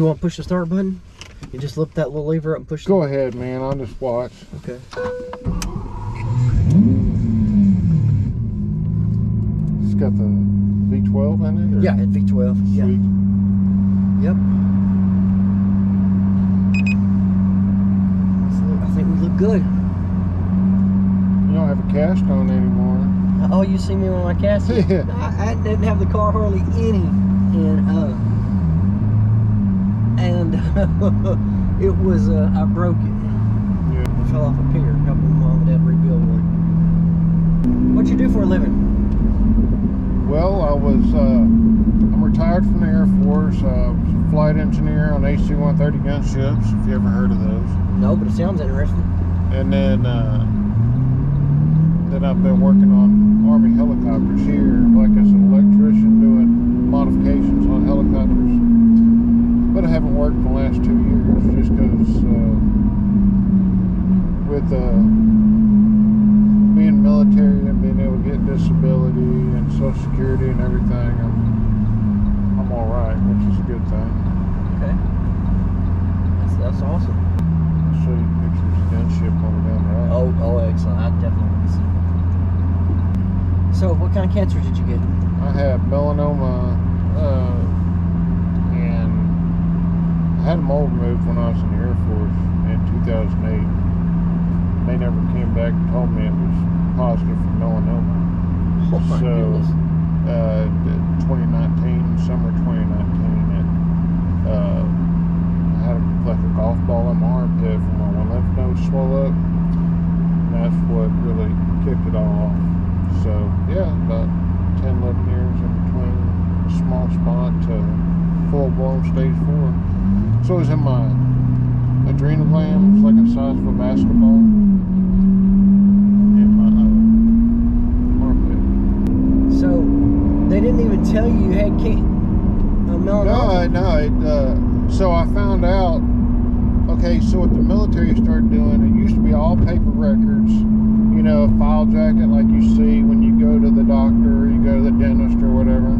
You want to push the start button? You just lift that little lever up and push. Go ahead, man. I'll just watch. Okay. It's got the V12 in it? Or? Yeah, at V12. Yeah. Yep. I think we look good. You don't have a cast on anymore. Oh, you see me when I cast? Yeah. I, I didn't have the car hardly any, and uh, and it was uh, I broke it. Yeah. I fell off a pier. Helped my mom and dad rebuild one. What you do for a living? Well, I was, uh, I'm retired from the Air Force. Uh, was a flight engineer on AC-130 gunships, if you ever heard of those. No, but it sounds interesting. And then, uh, then I've been working on Army helicopters here, like as an electrician doing modifications on helicopters. But I haven't worked the last two years just because uh, with uh, being military and being able to get disability and Social Security and everything, I'm I'm all right, which is a good thing. Okay. That's that's awesome. I'll show you pictures of gunship over down the right. Oh, oh, excellent. I definitely want to see. So, what kind of cancer did you get? I had melanoma, uh, I had a mole removed when I was in the Air Force in 2008. They never came back and told me it was positive for melanoma. Oh my So, goodness. Uh, 2019, summer 2019, it, uh, I had a, like a golf ball in my armpit from my one lymph node swell up. And that's what really kicked it all off. So, yeah, about 10, 11 years in between small spot to full blown stage four. So it was in my adrenal glands, like the size of a basketball, in my uh, armpit. So, they didn't even tell you you had can- uh, melanoma. No, no. It, uh, so I found out. Okay, so what the military started doing, it used to be all paper records. You know, a file jacket like you see when you go to the doctor, you go to the dentist or whatever.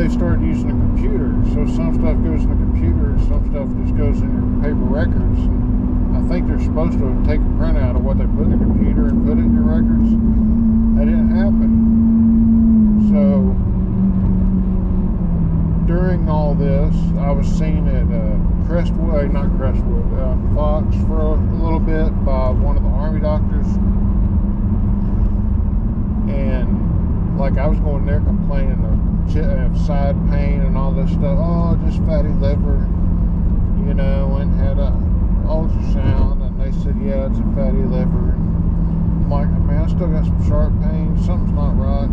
But they started using a computer, so some stuff goes in the computer, some stuff just goes in your paper records. And I think they're supposed to take a printout of what they put in the computer and put it in your records. That didn't happen. So during all this, I was seen at uh, Crestwood, not Crestwood, uh, Fox for a little bit by one of the Army doctors. And like I was going there complaining of Uh, side pain and all this stuff. Oh, just fatty liver, you know, and had a ultrasound, and they said, yeah, it's a fatty liver. I'm like, man, I still got some sharp pain. Something's not right.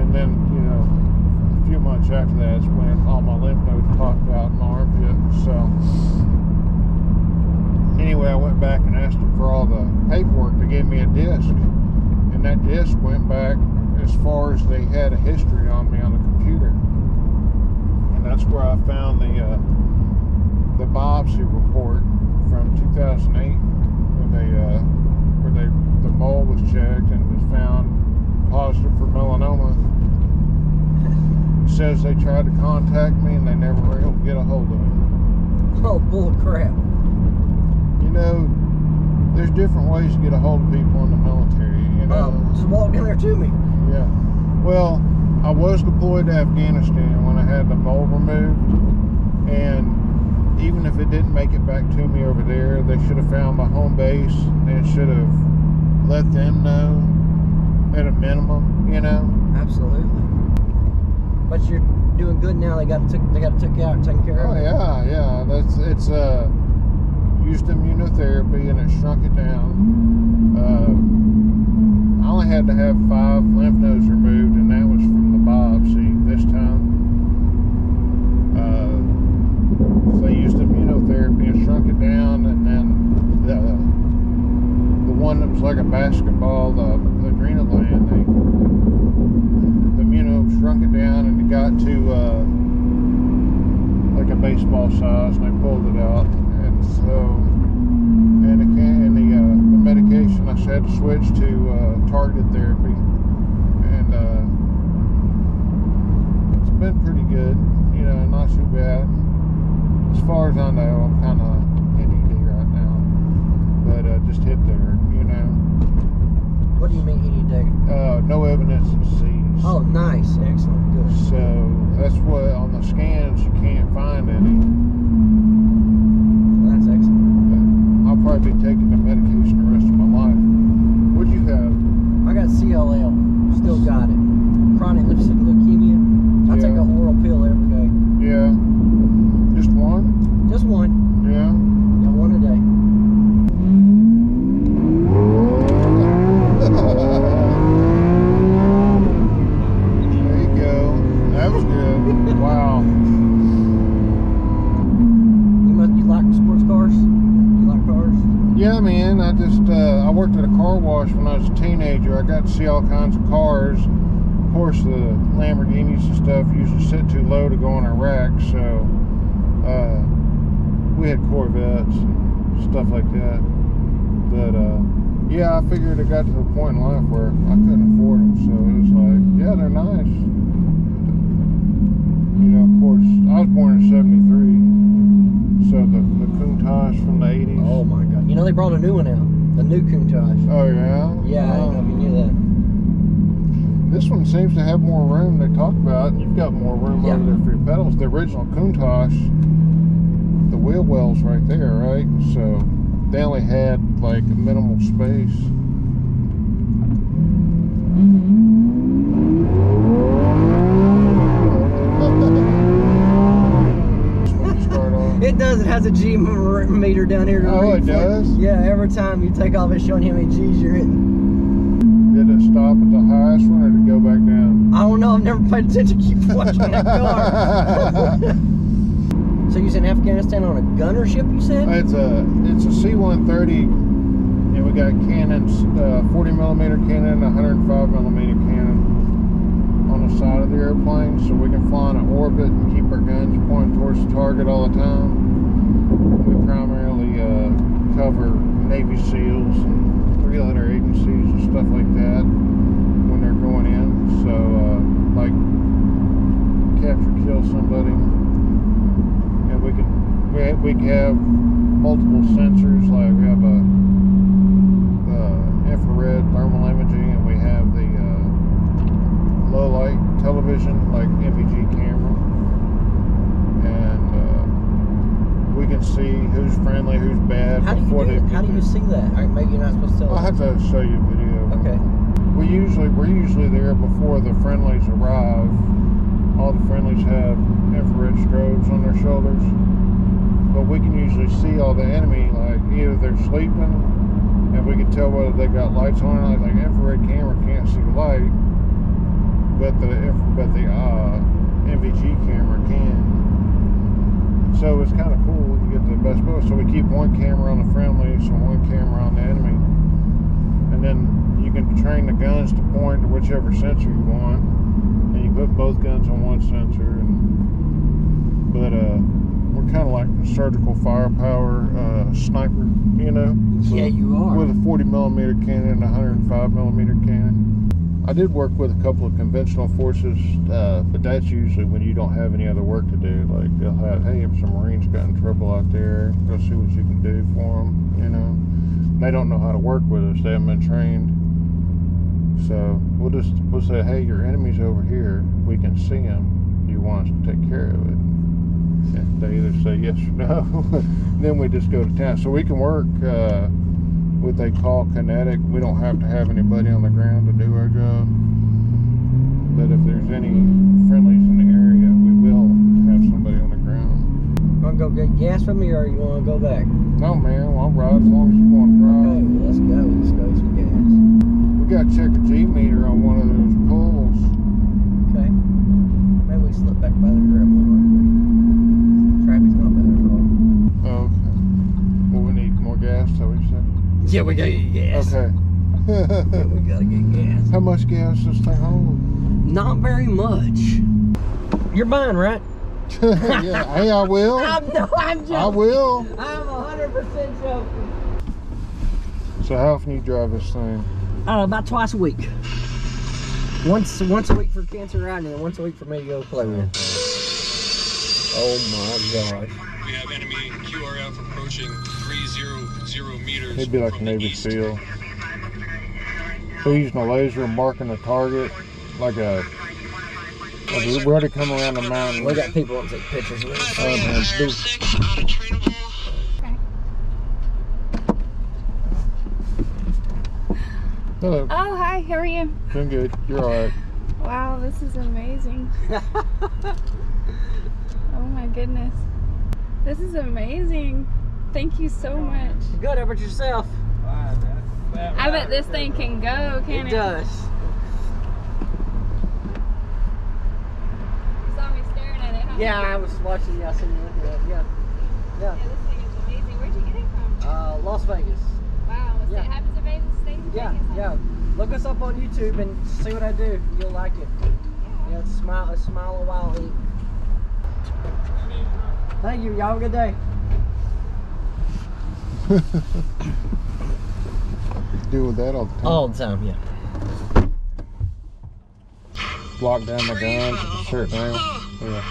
And then, you know, a few months after that is when all my lymph nodes popped out in my armpit. So anyway, I went back and asked them for all the paperwork. to give me a disc, and that disc went back far as they had a history on me on the computer, and that's where I found the uh, the biopsy report from 2008 when they uh, where they the mole was checked and was found positive for melanoma. It says they tried to contact me and they never were able to get a hold of me. Oh, bull crap. You know, there's different ways to get a hold of people in the military. You know, Um, just walk down there to me. Yeah. Well, I was deployed to Afghanistan when I had the mole removed, and even if it didn't make it back to me over there, they should have found my home base and should have let them know at a minimum. You know. Absolutely. But you're doing good now. They got it took, they got it took you out and taken care of. Oh yeah, yeah. That's it's uh used immunotherapy and it shrunk it down. Uh, I only had to have five lymph nodes removed, and that was from the biopsy this time. Uh, so they used immunotherapy and shrunk it down, and then the the one that was like a basketball, the, the adrenal gland, they the immuno shrunk it down, and it got to. Uh, like a baseball size, and they pulled it out. And so, and can, and the, uh, the medication, I had to switch to uh, targeted therapy, and uh, it's been pretty good. Covenants and Seas. Oh, nice. Excellent. Good. So that's what on the scans you can't find any. That's excellent. I'll probably be taking the medication the rest of my life. What'd you have? I got CLL. Still got it. Chronic lymphocytic leukemia. I take Yeah. a oral pill every day. Yeah. Just one? Just one. Yeah. Yeah, one a day. there you go. That was good. Wow. You must. You like sports cars? You like cars? Yeah, man. I just uh, I worked at a car wash when I was a teenager. I got to see all kinds of cars. Of course, the Lamborghinis and stuff usually sit too low to go on our rack, so uh, we had Corvettes and stuff like that. But uh, yeah, I figured it got to the point in life where I couldn't afford them, so it was like, yeah, they're nice. You know, of course, I was born in '73, so the the Countach from the '80s. Oh my god. You know they brought a new one out. The new Countach. Oh yeah. Yeah, I Oh. don't know if you knew that. This one seems to have more room. They talk about. And you've got more room Yeah. over there for your pedals. The original Countach, the wheel wells right there, right? So they only had like minimal space. Just when you start off. It does. It has a G meter down here. Oh, it does? Yeah, every time you take off, it's showing how many G's you're hitting. Did it stop at the highest one or did it go back down? I don't know. I've never paid attention. Keep watching that car. so you in Afghanistan on a gunner ship? You said? It's a it's a C-130, and we got cannons, uh, 40 millimeter cannon, 105 millimeter cannon on the side of the airplane, so we can fly in an orbit and keep our guns pointing towards the target all the time. We primarily uh, cover Navy SEALs and three other agencies and stuff like that going in. So, uh, like capture, kill somebody, and we can we ha- we can have multiple sensors. Like we have a uh, infrared thermal imaging, and we have the uh, low light television, like NVG camera, and uh, we can see who's friendly, who's bad How do you before do? How do you see that? Right, maybe you're not supposed to tell I'll have to show you a video. Okay. We usually we're usually there before the friendlies arrive. All the friendlies have infrared strobes on their shoulders, but we can usually see all the enemy. Like either they're sleeping, and we can tell whether they got lights on. Like, like infrared camera can't see light, but the but the uh, NVG camera can. So it's kind of cool to get the best both. So we keep one camera on the friendlies and one camera on the enemy and then you can train the guns to point to whichever sensor you want, and you put both guns on one sensor. And but uh, we're kind of like surgical firepower uh, sniper, you know? Yeah, you are. With a 40 millimeter cannon and a 105 millimeter cannon. I did work with a couple of conventional forces, uh, but that's usually when you don't have any other work to do. Like they'll have, hey, if some Marines got in trouble out there, go see what you can do for them. You know, they don't know how to work with us. They haven't been trained. So we'll just we'll say, hey, your enemy's over here. We can see them. Do you want us to take care of it? And they either say yes or no. then we just go to town. So we can work. Uh, what they call kinetic. We don't have to have anybody on the ground to do our job. But if there's any friendlies in the area, we will have somebody on the ground. Want to go get gas from me, or you want to go back? No, man, well, I'll ride as long as you want to ride. Okay, let's go. Let's go get some gas. We got to check a G meter on one of those poles. Okay. Maybe we slip back by the gravel grab one real quick. Traffic's not bad at all. Oh, okay. Well, we need more gas, so we said. Yeah, we gotta get gas. Okay. Yeah, we gotta get gas. How much gas does this thing hold? Not very much. You're buying, right? yeah, hey, I will. I'm no, I'm joking. I will. I'm 100% joking. So how often you drive this thing? Uh, about twice a week. Once once a week for cancer riding, and then once a week for me to go play with. Oh my gosh. We have enemy QRF approaching 300 meters. He'd be like a from the Navy. SEAL. They're using a laser marking a target, like a. Like we already come around the mountain. We got people that take pictures of this. Um, and do- Hello, Oh, hi, how are you? doing good. You're alright. Wow, this is amazing. Oh my goodness. This is amazing. Thank you so much. Good, how about yourself? I bet this thing can go, can it? It does. You saw me staring at it, huh? Yeah, I was watching you. I seen you looking at it. Yeah. Yeah, this thing is amazing. Where'd you get it from? Uh, Las Vegas. Wow, was yeah. Yeah, yeah. Look us up on YouTube and see what I do. You'll like it. Yeah, it's smile, it's smile a while eat. Thank you. Y'all have a good day. Deal with that all the time. All the time, yeah. Lock down my guns, shut down. Yeah.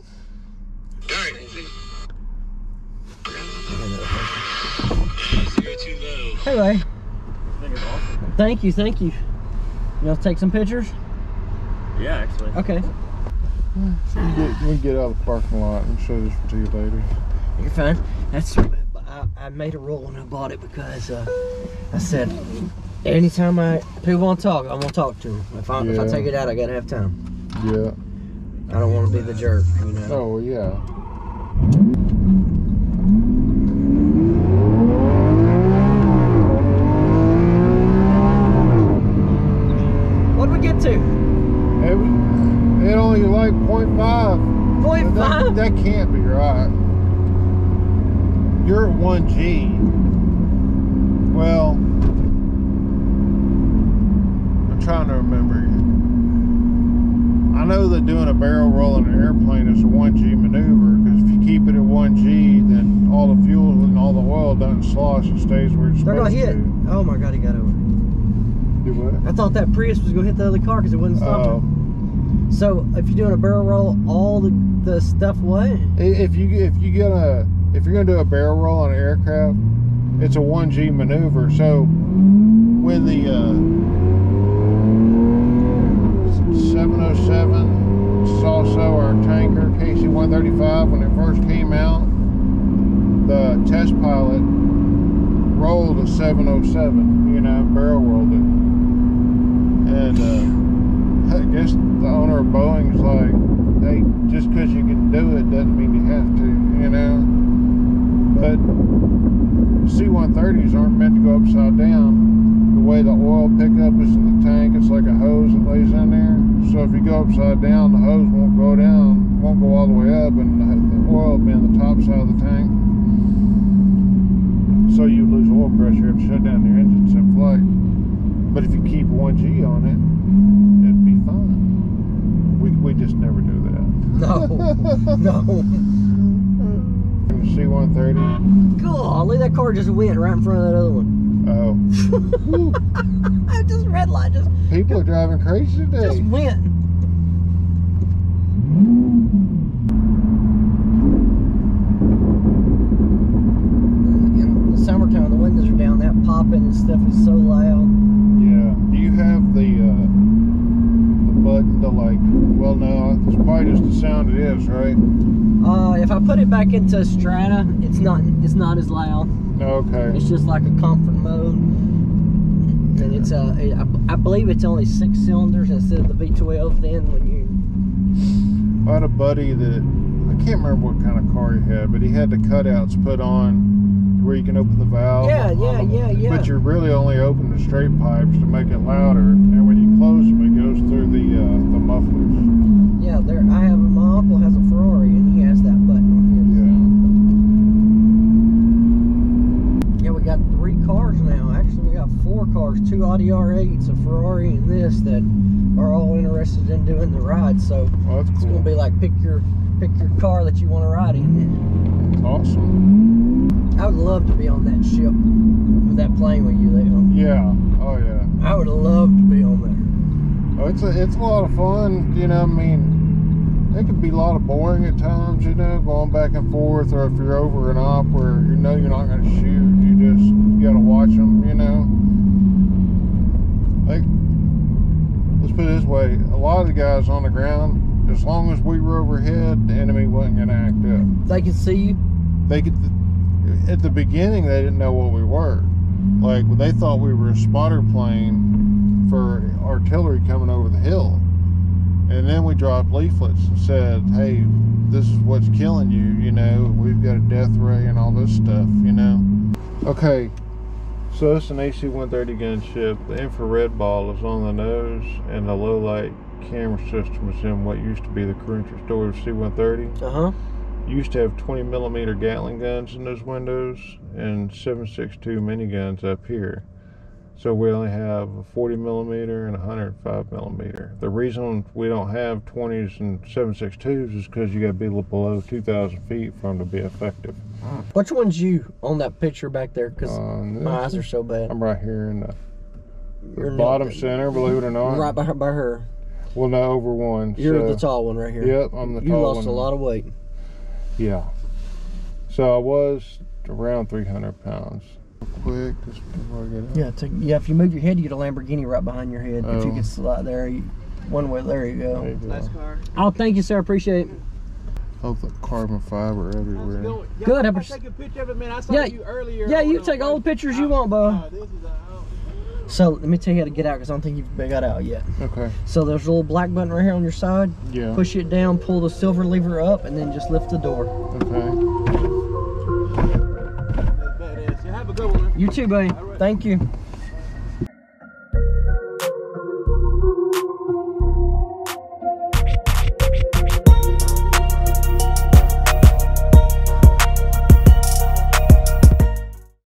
Hey, Ray. Thank you, thank you. You want to take some pictures? Yeah, actually. Okay. We can get, we can get out of the parking lot and show this to you later. You're fine. That's I, I made a rule when I bought it because uh, I said anytime I people want to talk, I'm gonna talk to them. If I if I take it out, I gotta have time. Yeah. I don't want to be the jerk, you know. Oh, yeah. What'd we get to? It, was- it only like 0.5. Point That, five. that can't be right. You're at 1G. Well, I'm trying to remember. I know that doing a barrel roll in an airplane is a 1G maneuver because if you keep it at 1G, then all the fuel and all the oil doesn't slosh. It stays where it's They're gonna supposed hit. to. Oh my god, he got over. Do what? I thought that Prius was gonna hit the other car because it wasn't stopping. Oh. So if you're doing a barrel roll, all the, the stuff what? If you if you get a if you're gonna do a barrel roll on an aircraft, it's a one G maneuver. So when the uh, 707 it's also our tanker KC-135 when it first came out, the test pilot rolled a 707. You know, barrel rolled it, and. Uh, I guess the owner of Boeing's like, hey, just because you can do it doesn't mean you have to, you know? But C-130s aren't meant to go upside down. The way the oil pickup is in the tank, it's like a hose that lays in there. So if you go upside down, the hose won't go down, won't go all the way up, and the, oil will be on the top side of the tank. So you lose oil pressure and shut down your engines in flight. But if you keep 1G on it. We, just never do that. No, no. C-130. Golly, that car just went right in front of that other one. Oh, I just red light just people are driving crazy today. just went. In the summertime, the windows are down. That popping and stuff is so loud. Yeah. Do you have the uh, like? Well, no, it's probably just the sound it is, right? Uh, if I put it back into Strada, it's not it's not as loud. Okay. It's just like a comfort mode, and it's uh, I, I believe it's only six cylinders instead of the V12. Then when you I had a buddy that I can't remember what kind of car he had, but he had the cutouts put on where you can open the valve. Yeah, yeah, yeah, yeah. But you're really only opening the straight pipes to make it louder, and when you close them, it goes through mufflers. yeah, there I have my uncle has a Ferrari and he has that button on his. Yeah. Yeah, we got three cars now. Actually, we got four cars: two Audi R8s, a Ferrari, and this that are all interested in doing the ride. So Well, it's cool. gonna be like pick your pick your car that you want to ride in. It's awesome. I would love to be on that ship with that plane with you. Leon. Yeah. Oh yeah. I would love Oh, it's a it's a lot of fun. You know, I mean, it can be a lot of boring at times. You know, going back and forth, or if you're over an op where you know you're not going to shoot, you just you got to watch them. You know, like let's put it this way: a lot of the guys on the ground. As long as we were overhead, the enemy wasn't going to act up. They could see you. They could. At the beginning, they didn't know what we were. Like they thought we were a spotter plane for artillery coming over the hill, and then we dropped leaflets and said, "Hey, this is what's killing you. You know, we've got a death ray and all this stuff. You know." Okay, so it's an AC-130 gunship. The infrared ball is on the nose, and the low light camera system is in what used to be the door of C-130 Uh huh. used to have 20 millimeter Gatling guns in those windows and 7.62 miniguns up here. So we only have a 40 millimeter and a 105 millimeter. The reason we don't have 20s and 7.62s is because you got to be below 2,000 feet for them to be effective. Which one's you on that picture back there? Because Um, my eyes are so bad. I'm right here in the, the bottom center, believe it or not. Right by her, by her. Well, no, over one. You're so- the tall one right here. Yep, I'm the You tall one. You lost a lot of weight. Yeah. So I was around 300 pounds. Quick, just before I get up. Yeah, to, yeah. If you move your head, you get a Lamborghini right behind your head. If you Oh. could slide there, you, one way. There you There go. you go. car. Oh, thank you, sir. Appreciate it. Oh, the carbon fiber everywhere. Good, I'm I- take a picture of it, man. I saw Yeah, you earlier. Yeah, you take all the pictures you oh, want, Oh, bud. this is a, oh. So let me tell you how to get out because I don't think you've got out yet. Okay. So there's a little black button right here on your side. Yeah. Push it down, pull the silver lever up, and then just lift the door. Okay. You too, buddy. Thank you.